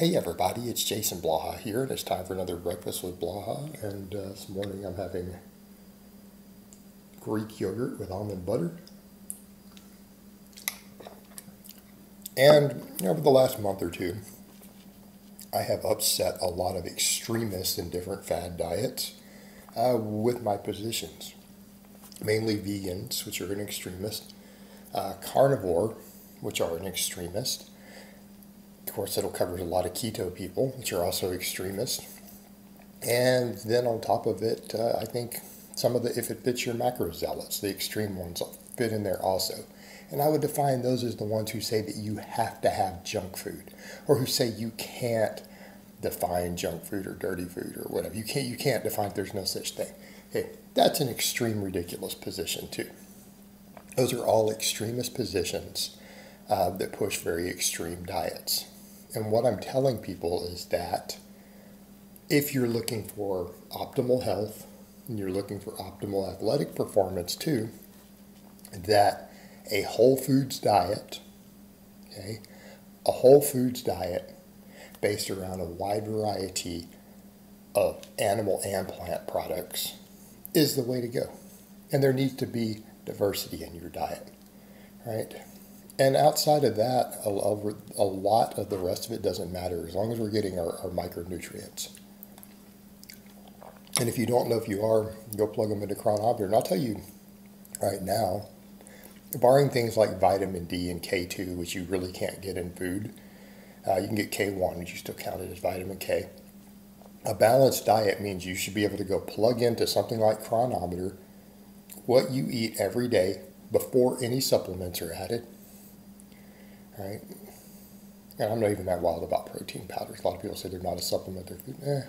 Hey everybody, it's Jason Blaha here, and it's time for another Breakfast with Blaha. And uh, this morning I'm having Greek yogurt with almond butter. And over the last month or two, I have upset a lot of extremists in different fad diets uh, with my positions. Mainly vegans, which are an extremist, uh, carnivore, which are an extremist, of course, it'll cover a lot of keto people, which are also extremists. And then on top of it, uh, I think some of the, if it fits your macro zealots, the extreme ones fit in there also. And I would define those as the ones who say that you have to have junk food, or who say you can't define junk food or dirty food or whatever. You can't you can't define there's no such thing. Hey, that's an extreme ridiculous position too. Those are all extremist positions uh, that push very extreme diets. And what I'm telling people is that if you're looking for optimal health and you're looking for optimal athletic performance too, that a whole foods diet, okay, a whole foods diet based around a wide variety of animal and plant products is the way to go. And there needs to be diversity in your diet, right? And outside of that, a, a, lot of the rest of it doesn't matter as long as we're getting our, our micronutrients. And if you don't know if you are, go plug them into Cronometer. And I'll tell you right now, barring things like vitamin D and K2, which you really can't get in food, uh, you can get K1, which you still count it as vitamin K. A balanced diet means you should be able to go plug into something like Cronometer what you eat every day before any supplements are added right? And I'm not even that wild about protein powders. A lot of people say they're not a supplement, they're. Eh.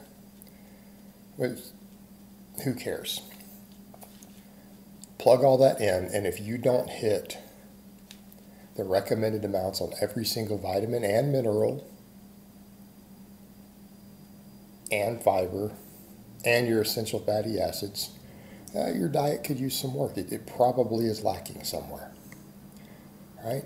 But who cares? Plug all that in, and if you don't hit the recommended amounts on every single vitamin and mineral and fiber and your essential fatty acids, uh, your diet could use some work. It, it probably is lacking somewhere, right?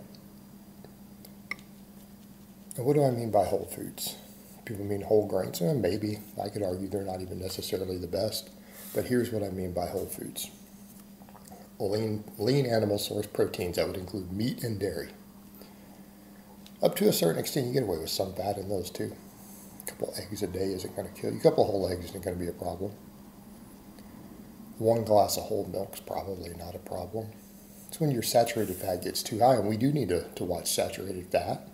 And what do I mean by whole foods? People mean whole grains. Well, maybe. I could argue they're not even necessarily the best. But here's what I mean by whole foods. Lean, lean animal source proteins, that would include meat and dairy. Up to a certain extent, you get away with some fat in those too. A couple eggs a day isn't going to kill you. A couple whole eggs isn't going to be a problem. One glass of whole milk is probably not a problem. It's when your saturated fat gets too high, and we do need to, to watch saturated fat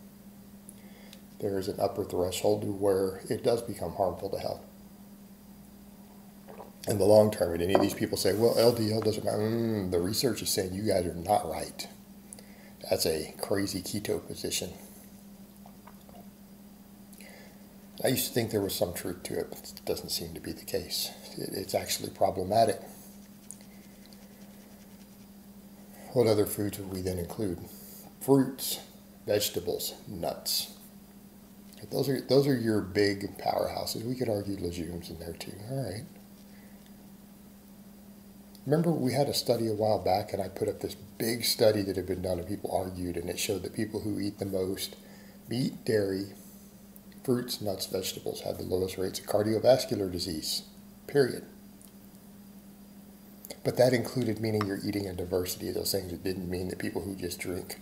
there is an upper threshold where it does become harmful to health. In the long term, and any of these people say, well, LDL doesn't matter. Mm, the research is saying you guys are not right. That's a crazy keto position. I used to think there was some truth to it, but it doesn't seem to be the case. It's actually problematic. What other foods would we then include? Fruits, vegetables, nuts. Those are those are your big powerhouses. We could argue legumes in there too. All right. Remember, we had a study a while back, and I put up this big study that had been done, and people argued, and it showed that people who eat the most meat, dairy, fruits, nuts, vegetables had the lowest rates of cardiovascular disease. Period. But that included meaning you're eating a diversity of those things. It didn't mean that people who just drink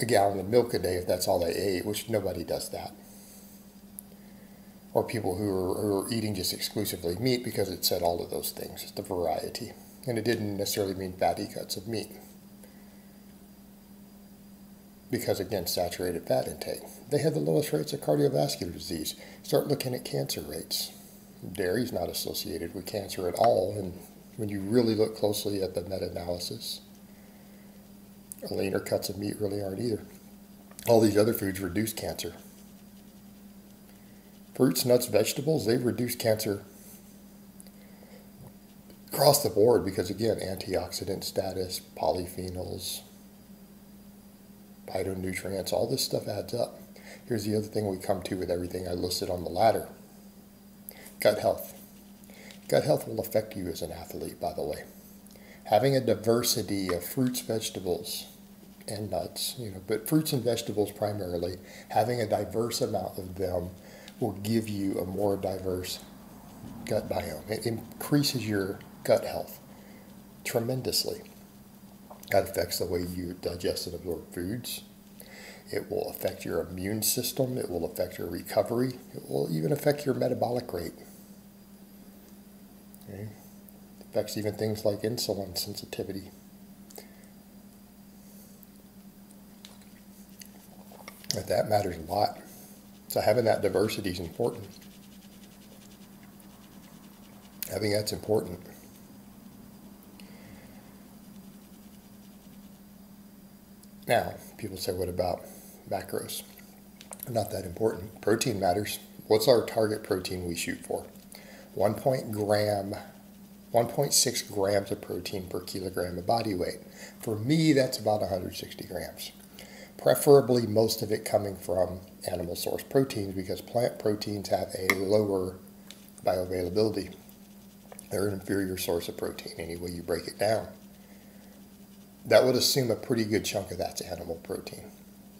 a gallon of milk a day, if that's all they ate, which nobody does that or people who are, who are eating just exclusively meat because it said all of those things. It's the variety. And it didn't necessarily mean fatty cuts of meat. Because again, saturated fat intake. They had the lowest rates of cardiovascular disease. Start looking at cancer rates. Dairy is not associated with cancer at all. And when you really look closely at the meta analysis, leaner cuts of meat really aren't either. All these other foods reduce cancer fruits, nuts, vegetables, they've reduced cancer across the board because, again, antioxidant status, polyphenols, phytonutrients, all this stuff adds up. Here's the other thing we come to with everything I listed on the ladder gut health. Gut health will affect you as an athlete, by the way. Having a diversity of fruits, vegetables, and nuts, you know, but fruits and vegetables primarily, having a diverse amount of them will give you a more diverse gut biome. It increases your gut health tremendously. That affects the way you digest and absorb foods. It will affect your immune system. It will affect your recovery. It will even affect your metabolic rate. Okay. Affects even things like insulin sensitivity. But that matters a lot. So having that diversity is important. I think that's important. Now, people say, what about macros? Not that important. Protein matters. What's our target protein we shoot for? 1 point gram, 1.6 grams of protein per kilogram of body weight. For me, that's about 160 grams. Preferably most of it coming from animal source proteins because plant proteins have a lower bioavailability. They're an inferior source of protein any way you break it down that would assume a pretty good chunk of that's animal protein.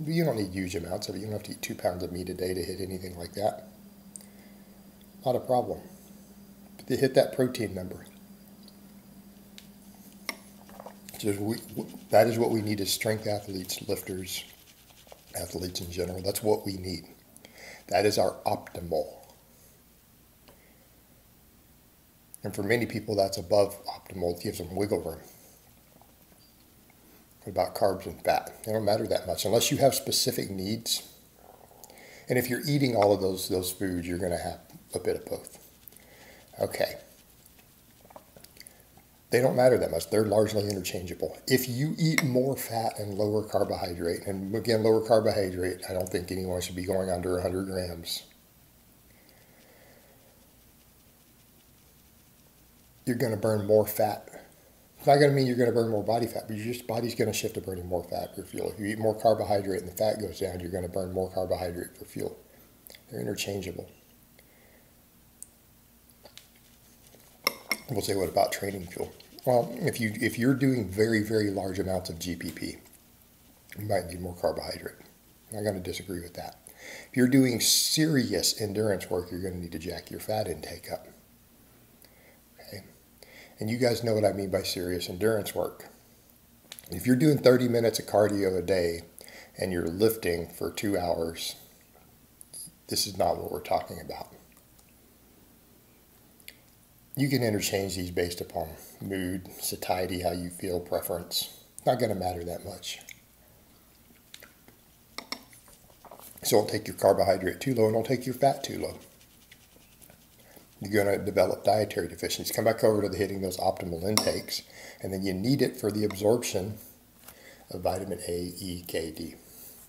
You don't need huge amounts of it. You don't have to eat two pounds of meat a day to hit anything like that. Not a problem. But to hit that protein number, just we, that is what we need as strength athletes, lifters, athletes in general. That's what we need. That is our optimal. And for many people, that's above optimal. It gives them wiggle room What about carbs and fat. They don't matter that much unless you have specific needs. And if you're eating all of those those foods, you're going to have a bit of both. Okay. They don't matter that much. They're largely interchangeable. If you eat more fat and lower carbohydrate, and again, lower carbohydrate, I don't think anyone should be going under 100 grams. You're going to burn more fat it's not going to mean you're going to burn more body fat, but your body's going to shift to burning more fat for fuel. If you eat more carbohydrate and the fat goes down, you're going to burn more carbohydrate for fuel. They're interchangeable. We'll say, what about training fuel? Well, if you if you're doing very very large amounts of GPP, you might need more carbohydrate. I'm going to disagree with that. If you're doing serious endurance work, you're going to need to jack your fat intake up. Okay, And you guys know what I mean by serious endurance work. If you're doing 30 minutes of cardio a day and you're lifting for two hours, this is not what we're talking about. You can interchange these based upon mood, satiety, how you feel, preference. Not going to matter that much. So don't take your carbohydrate too low and don't take your fat too low you're going to develop dietary deficiencies. Come back over to the hitting those optimal intakes, and then you need it for the absorption of vitamin A, E, K, D.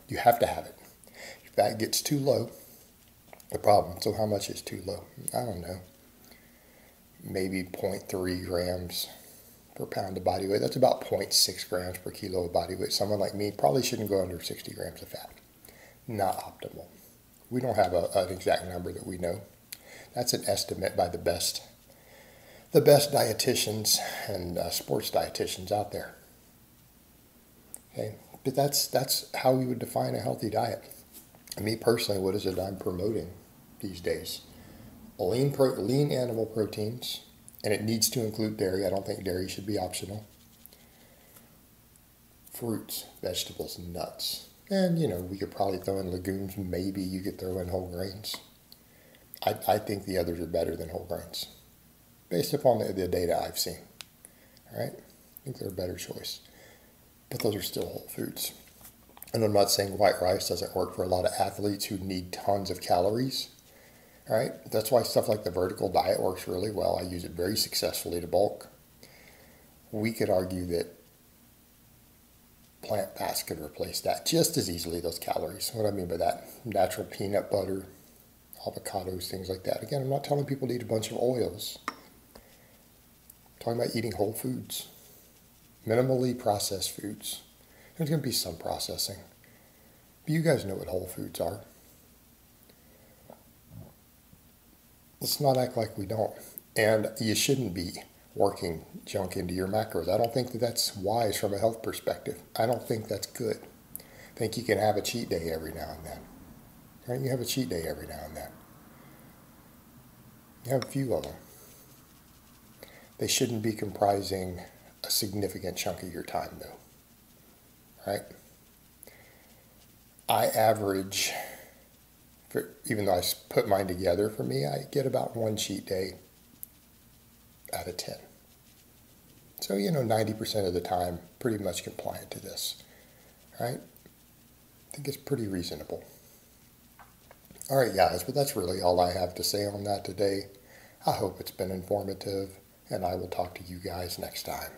You have to have it. If that gets too low, the problem. So how much is too low? I don't know. Maybe 0.3 grams per pound of body weight. That's about 0.6 grams per kilo of body weight. Someone like me probably shouldn't go under 60 grams of fat. Not optimal. We don't have a, an exact number that we know. That's an estimate by the best, the best dietitians and uh, sports dietitians out there. Okay, but that's that's how we would define a healthy diet. Me personally, what is it I'm promoting these days? Lean pro, lean animal proteins, and it needs to include dairy. I don't think dairy should be optional. Fruits, vegetables, nuts. And, you know, we could probably throw in legumes. Maybe you could throw in whole grains. I, I think the others are better than whole grains, based upon the, the data I've seen. All right, I think they're a better choice, but those are still whole foods. And I'm not saying white rice doesn't work for a lot of athletes who need tons of calories. All right, that's why stuff like the vertical diet works really well. I use it very successfully to bulk. We could argue that plant fats could replace that just as easily, those calories. What I mean by that, natural peanut butter, avocados, things like that. Again, I'm not telling people to eat a bunch of oils. I'm talking about eating whole foods, minimally processed foods. There's going to be some processing. But you guys know what whole foods are. Let's not act like we don't. And you shouldn't be working junk into your macros. I don't think that that's wise from a health perspective. I don't think that's good. I think you can have a cheat day every now and then. Right? You have a cheat day every now and then. You have a few of them. They shouldn't be comprising a significant chunk of your time, though. Right? I average, for, even though I put mine together for me, I get about one cheat day out of 10. So, you know, 90% of the time, pretty much compliant to this, right? I think it's pretty reasonable. All right, guys, but that's really all I have to say on that today. I hope it's been informative, and I will talk to you guys next time.